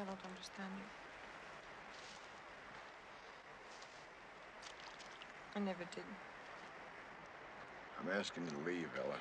I don't understand you. I never did. I'm asking you to leave, Ella.